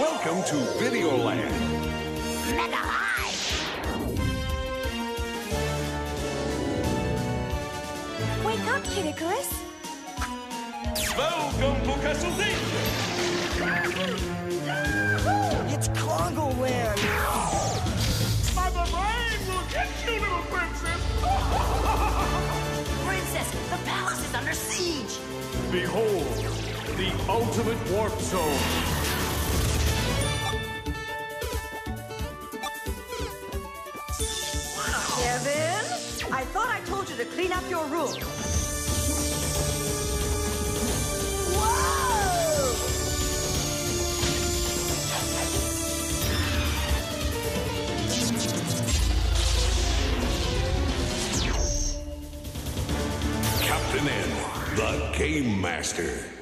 Welcome to Videoland. Mega High! Wake up, Kid Icarus. Welcome to Castlevania. It's Congo Land! Mother Brain will get you, little princess. Princess, the palace is under siege! Behold, the ultimate warp zone. I thought I told you to clean up your room. Captain N, the Game Master.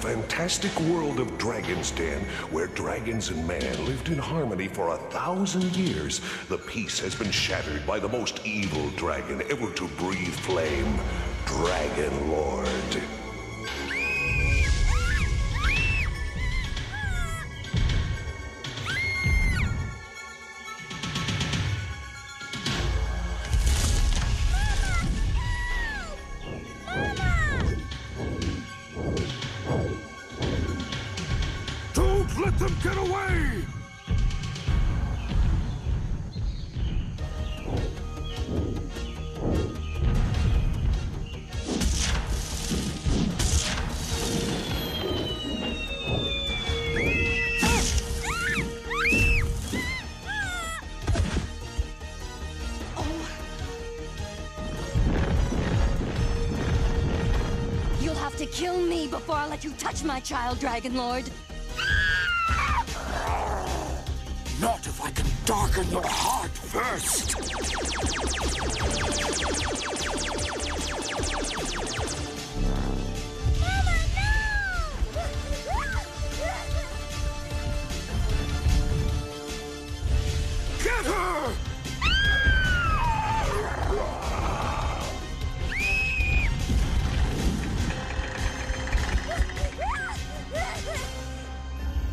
Fantastic world of Dragon's Den, where dragons and man lived in harmony for a thousand years, the peace has been shattered by the most evil dragon ever to breathe flame, Dragon Lord. Get away! You'll have to kill me before I let you touch my child, Dragon Lord. Your heart first. Get her!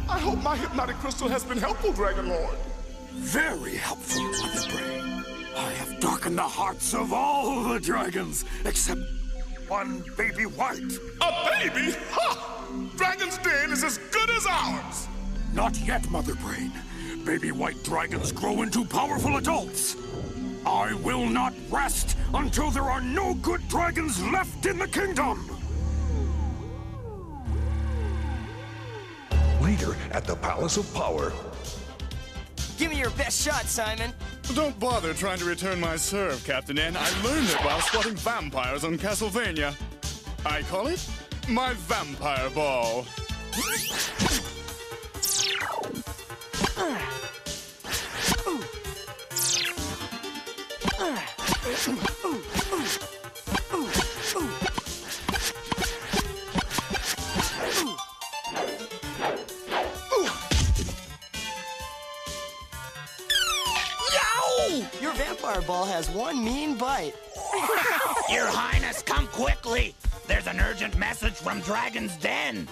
I hope my hypnotic crystal has been helpful, Dragon Lord. Very helpful, Mother Brain. I have darkened the hearts of all the dragons, except one baby white. A baby? Ha! Dragon's Den is as good as ours. Not yet, Mother Brain. Baby white dragons grow into powerful adults. I will not rest until there are no good dragons left in the kingdom. Later, at the Palace of Power, Give me your best shot, Simon. Don't bother trying to return my serve, Captain N. I learned it while spotting vampires on Castlevania. I call it my vampire ball. Your vampire ball has one mean bite. Your Highness, come quickly! There's an urgent message from Dragon's Den!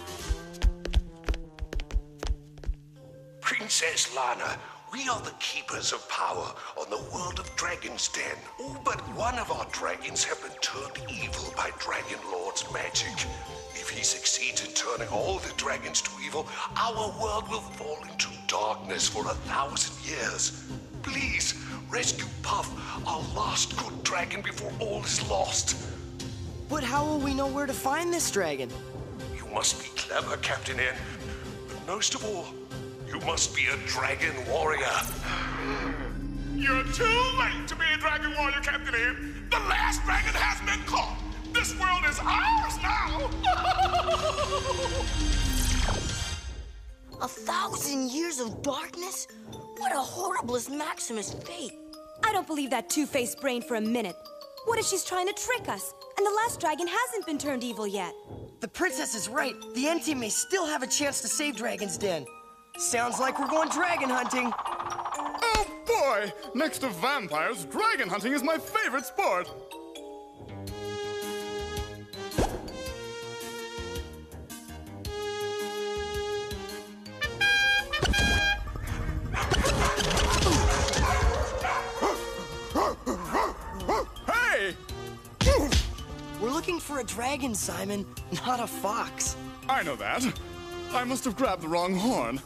Princess Lana, we are the keepers of power on the world of Dragon's Den. All but one of our dragons have been turned evil by Dragon Lord's magic. If he succeeds in turning all the dragons to evil, our world will fall into darkness for a thousand years. Please, rescue Puff, our last good dragon, before all is lost. But how will we know where to find this dragon? You must be clever, Captain N. But most of all, you must be a dragon warrior. You're too late to be a dragon warrior, Captain N. The last dragon has been caught. This world is ours now. A thousand years of darkness? What a horriblest Maximus fate! I don't believe that two-faced brain for a minute. What if she's trying to trick us? And the last dragon hasn't been turned evil yet. The princess is right. The N team may still have a chance to save Dragon's Den. Sounds like we're going dragon hunting. Oh boy! Next to vampires, dragon hunting is my favorite sport. For a dragon, Simon, not a fox. I know that. I must have grabbed the wrong horn.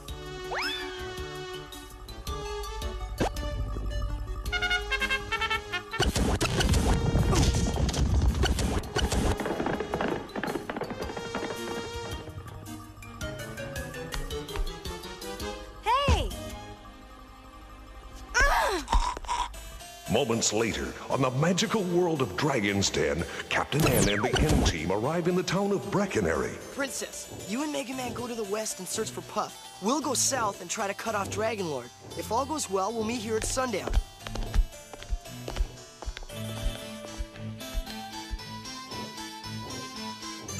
Moments later, on the magical world of Dragon's Den, Captain N and the N team arrive in the town of Brecconary. Princess, you and Mega Man go to the west and search for Puff. We'll go south and try to cut off Dragon Lord. If all goes well, we'll meet here at sundown.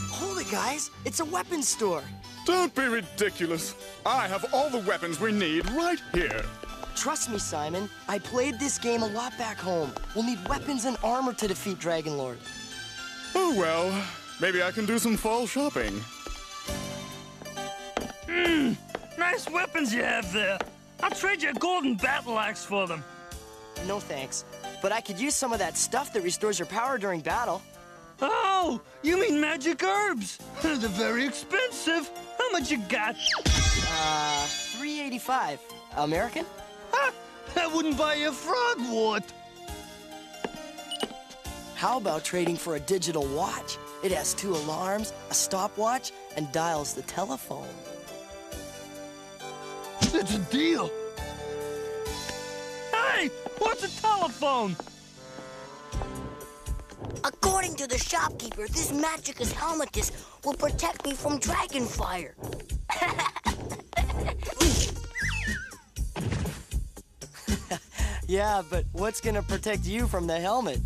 Hold it, guys. It's a weapons store. Don't be ridiculous. I have all the weapons we need right here. Trust me, Simon. I played this game a lot back home. We'll need weapons and armor to defeat Dragon Lord. Oh well, maybe I can do some fall shopping. Mmm, Nice weapons you have there. I'll trade you a golden battle axe for them. No thanks. But I could use some of that stuff that restores your power during battle. Oh, you mean magic herbs? They're very expensive. How much you got? Uh, 385. American? Ha! That wouldn't buy a frog wart. How about trading for a digital watch? It has two alarms, a stopwatch, and dials the telephone. It's a deal. Hey, what's a telephone? According to the shopkeeper, this Magicus helmetus will protect me from dragon fire. Yeah, but what's gonna protect you from the helmet?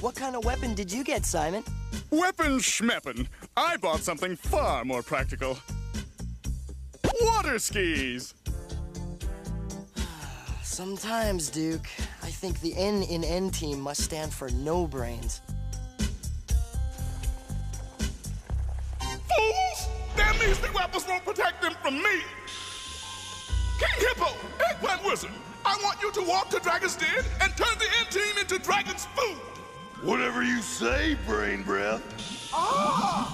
What kind of weapon did you get, Simon? Weapon schmeppin. I bought something far more practical. Water skis! Sometimes, Duke, I think the N in N team must stand for no brains. Fools! Damn measly weapons won't protect them from me! King Hippo, Eggplant Wizard, I want you to walk to Dragon's Den and turn the N-Team into Dragon's food! Whatever you say, Brain Breath. Ah!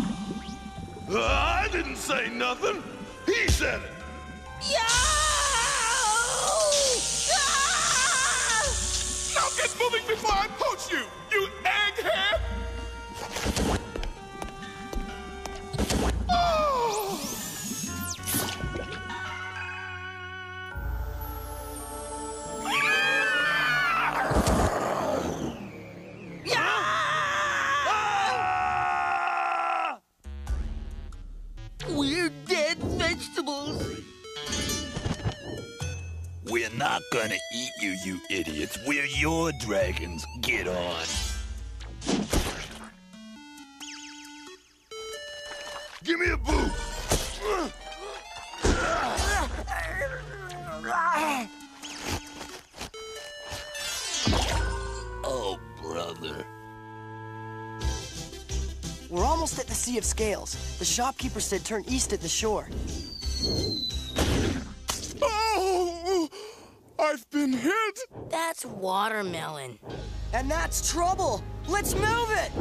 I didn't say nothing. He said it. Now get moving before We're your dragons. Get on. Give me a boot. Oh, brother. We're almost at the Sea of Scales. The shopkeeper said turn east at the shore. Oh! I've been hit! That's watermelon. And that's trouble! Let's move it!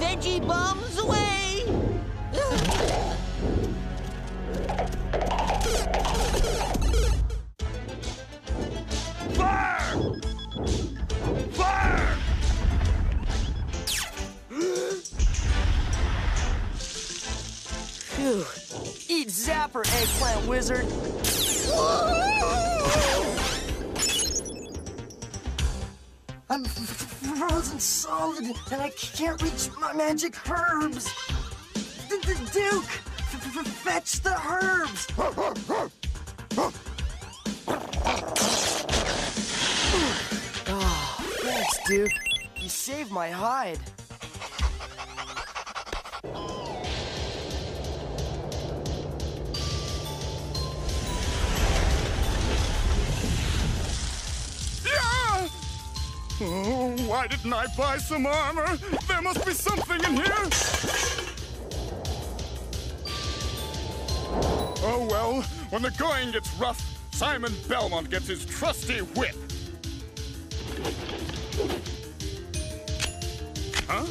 Veggie bombs away! Zapper, Eggplant Wizard! I'm frozen solid, and I can't reach my magic herbs! D- D- Duke! Fetch the herbs! oh, thanks, Duke. You saved my hide. Oh, why didn't I buy some armor? There must be something in here! Oh well, when the going gets rough, Simon Belmont gets his trusty whip. Huh?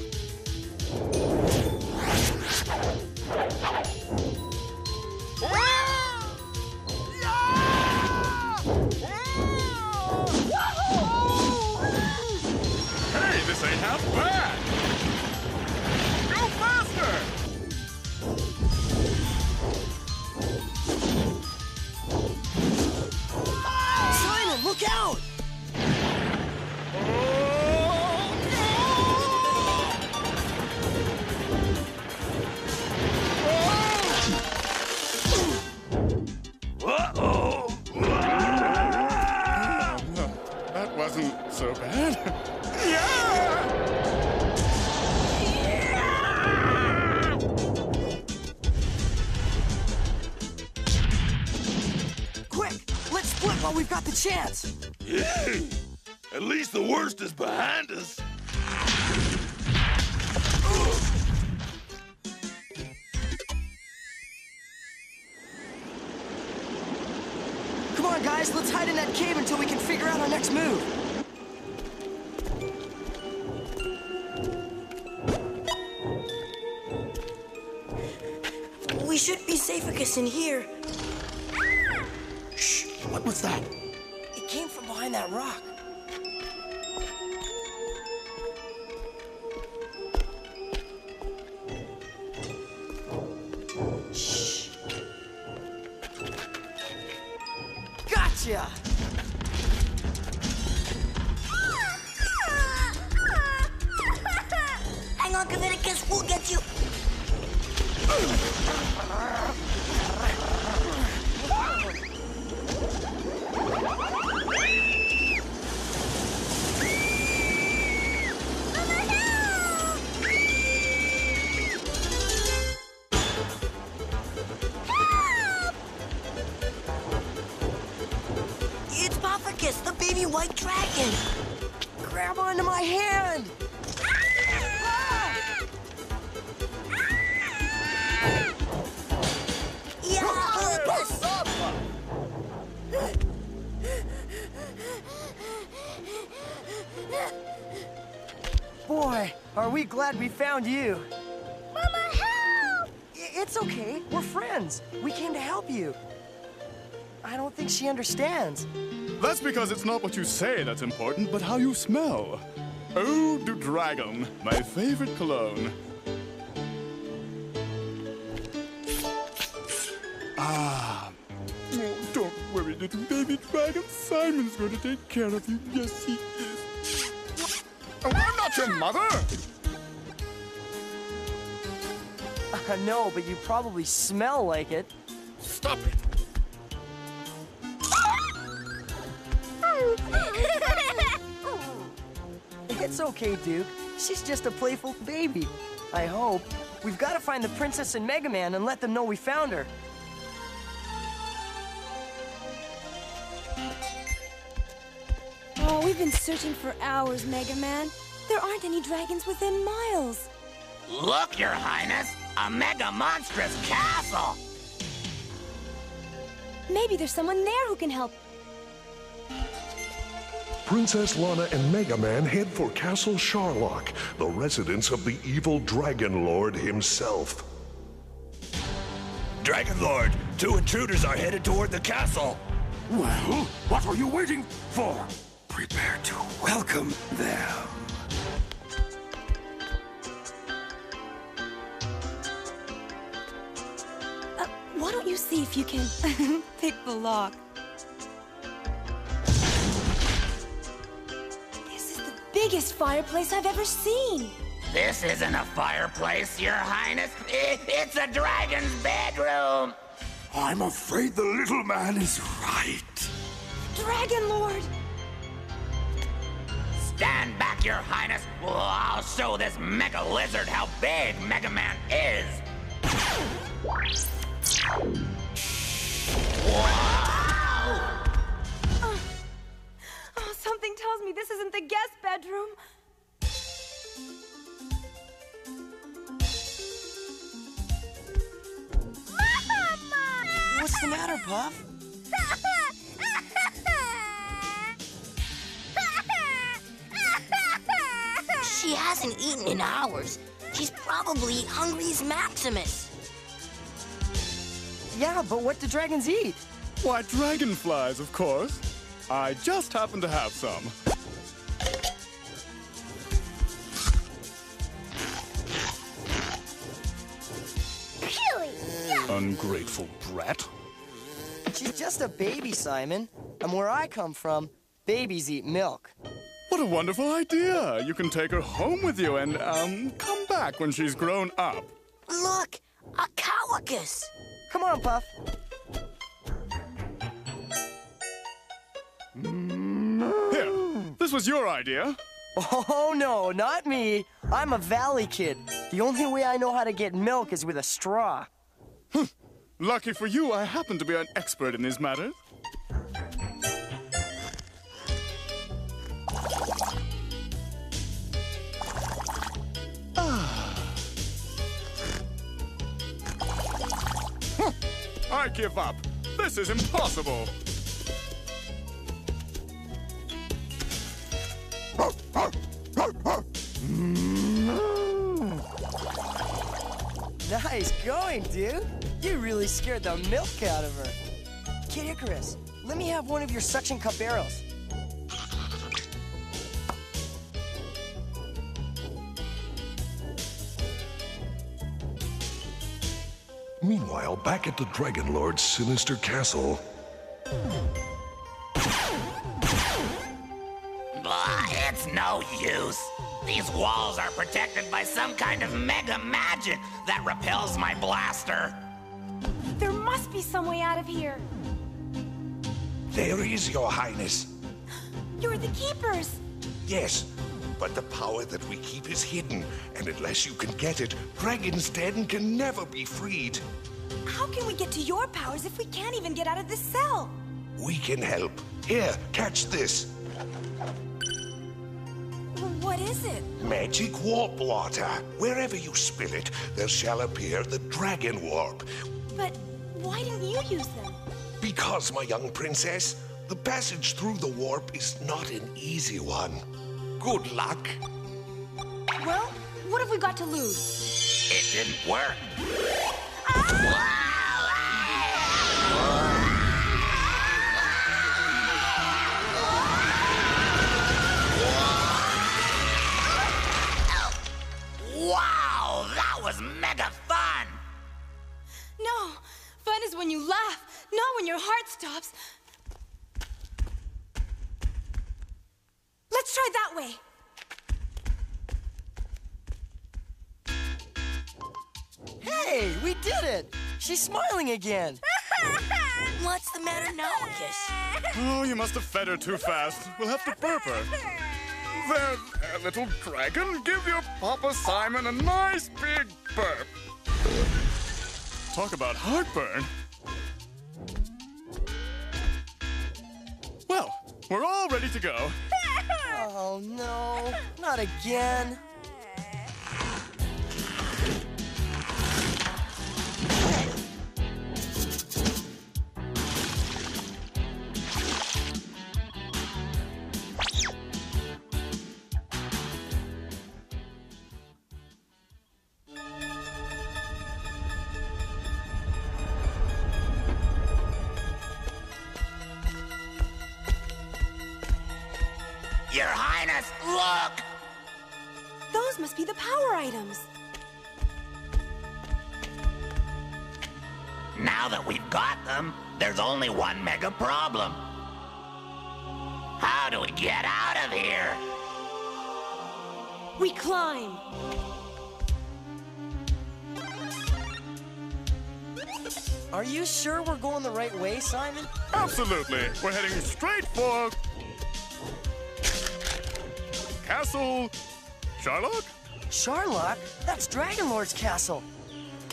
Is. Come on, guys, let's hide in that cave until we can figure out our next move. We should be safest in here. Shh! What was that? It came from behind that rock. White dragon. Grab onto my hand! Yeah, Boy, are we glad we found you. Mama, help! It's okay. We're friends. We came to help you. I don't think she understands. That's because it's not what you say that's important, but how you smell. Eau de Dragon, my favorite cologne. Ah. Oh, don't worry, little baby dragon. Simon's going to take care of you. Yes, he is. Oh, I'm not your mother! Uh, no, but you probably smell like it. Stop it! It's okay, Duke. She's just a playful baby. I hope. We've got to find the princess and Mega Man and let them know we found her. Oh, we've been searching for hours, Mega Man. There aren't any dragons within miles. Look, Your Highness! A mega monstrous castle! Maybe there's someone there who can help. Princess Lana and Mega Man head for Castle Charlock, the residence of the evil Dragon Lord himself. Dragon Lord, two intruders are headed toward the castle. Well, what are you waiting for? Prepare to welcome them. Uh, why don't you see if you can pick the lock? Biggest fireplace I've ever seen. This isn't a fireplace, Your Highness. It's a dragon's bedroom. I'm afraid the little man is right. Dragon Lord! Stand back, Your Highness. Well, I'll show this mega lizard how big Mega Man is. Oh, me this isn't the guest bedroom. What's the matter, Puff? She hasn't eaten in hours. She's probably hungry as Maximus. Yeah, but what do dragons eat? Why, dragonflies, of course. I just happen to have some. Ungrateful brat. She's just a baby, Simon. And where I come from, babies eat milk. What a wonderful idea! You can take her home with you and, um, come back when she's grown up. Look, a Cowicus. Come on, Puff. Here, this was your idea. Oh, no, not me. I'm a valley kid. The only way I know how to get milk is with a straw. Hmm. Lucky for you, I happen to be an expert in these matters. Huh, I give up. This is impossible. Nice going, dude. You really scared the milk out of her. Kid Icarus, let me have one of your suction cup arrows. Meanwhile, back at the Dragon Lord's sinister castle, Blah, it's no use. These walls are protected by some kind of mega magic that repels my blaster. There must be some way out of here. there is, Your Highness. You're the keepers. Yes, but the power that we keep is hidden, and unless you can get it, Dragon's Den can never be freed. How can we get to your powers if we can't even get out of this cell? We can help. Here, catch this. What is it? Magic warp water. Wherever you spill it, there shall appear the dragon warp. But why didn't you use them? Because, my young princess, the passage through the warp is not an easy one. Good luck. Well, what have we got to lose? It didn't work. Wow, when your heart stops. Let's try that way. Hey, we did it! She's smiling again. What's the matter now, Kiss? Oh, you must have fed her too fast. We'll have to burp her. There, there, little dragon. Give your Papa Simon a nice big burp. Talk about heartburn. We're all ready to go. Oh, no. Not again. Only one mega problem. How do we get out of here? We climb. Are you sure we're going the right way, Simon? Absolutely. We're heading straight for. Castle. Charlotte? Charlock? That's Dragon Lord's castle.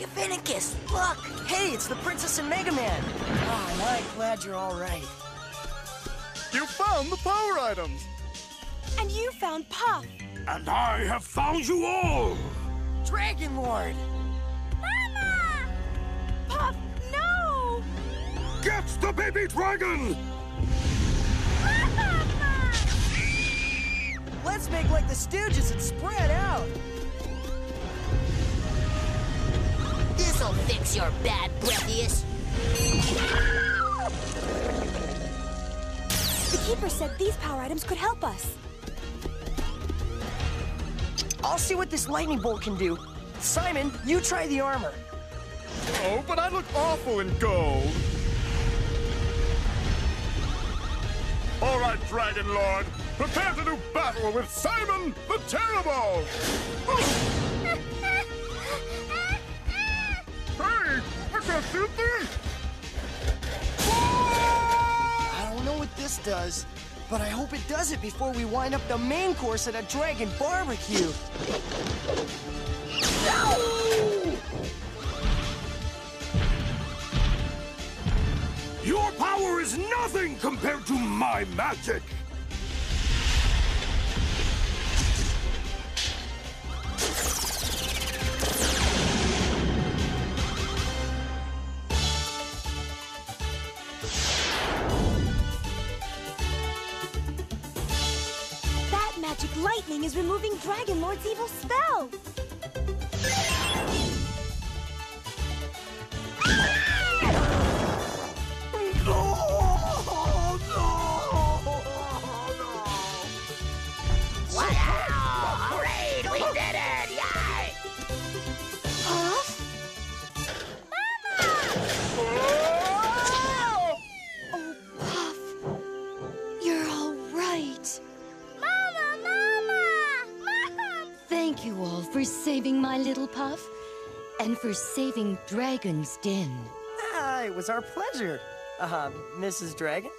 Gavanicus, look! Hey, it's the Princess and Mega Man. Oh, I'm glad you're all right. You found the power items. And you found Puff. And I have found you all! Dragon Lord! Mama! Puff, no! Get the baby dragon! Mama! Let's make like the Stooges and spread out. This'll fix your bad breathiest. The Keeper said these power items could help us. I'll see what this lightning bolt can do. Simon, you try the armor. Oh, but I look awful in gold. All right, Dragon Lord. Prepare to do battle with Simon the Terrible! I don't know what this does, but I hope it does it before we wind up the main course at a dragon barbecue. Your power is nothing compared to my magic! Lord's evil spell. For saving Dragon's Den. Ah, it was our pleasure. Uh, Mrs. Dragon?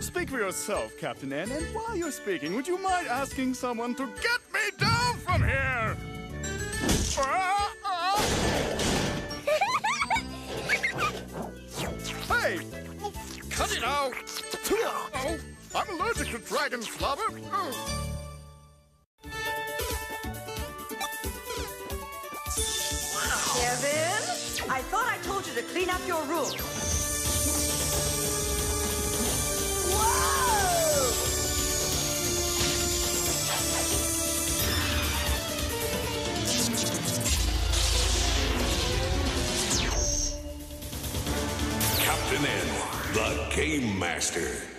Speak for yourself, Captain N, and while you're speaking, would you mind asking someone to get me down from here? Ah, ah. hey! Cut it out! Oh, I'm allergic to dragon slobber. Kevin, to clean up your room. Captain N, the Game Master.